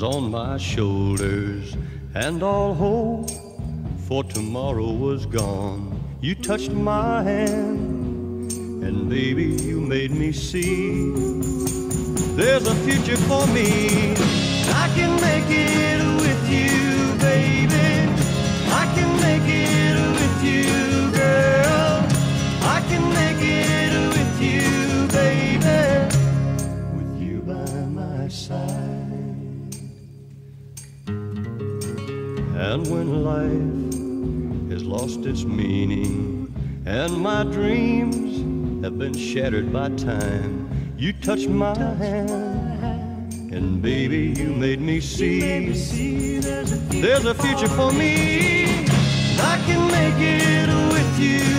was on my shoulders, and all hope for tomorrow was gone. You touched my hand, and baby, you made me see there's a future for me. I can make it with you, baby. And when life has lost its meaning, and my dreams have been shattered by time, you touched my hand, and baby, you made me see there's a future for me. I can make it with you,